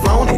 flown it.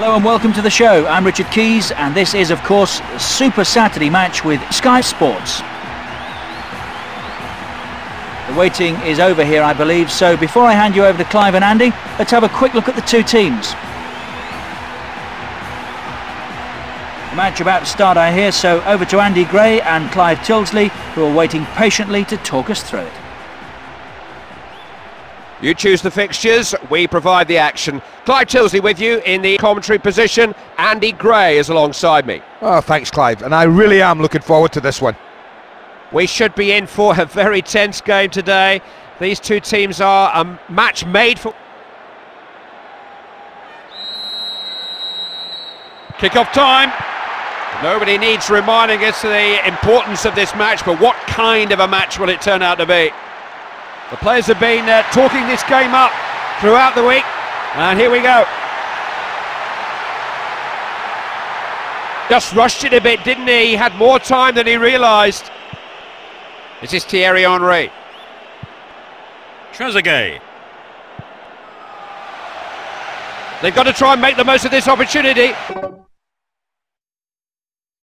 Hello and welcome to the show. I'm Richard Keys and this is of course Super Saturday match with Sky Sports. The waiting is over here I believe so before I hand you over to Clive and Andy let's have a quick look at the two teams. The match about to start I hear so over to Andy Gray and Clive Tyldesley who are waiting patiently to talk us through it. You choose the fixtures, we provide the action. Clive Tyldesley with you in the commentary position. Andy Gray is alongside me. Oh, thanks, Clive. And I really am looking forward to this one. We should be in for a very tense game today. These two teams are a match made for. Kick-off time. Nobody needs reminding us of the importance of this match, but what kind of a match will it turn out to be? The players have been uh, talking this game up throughout the week, and here we go. Just rushed it a bit, didn't he? He had more time than he realised. This is Thierry Henry. Trezeguet. They've got to try and make the most of this opportunity.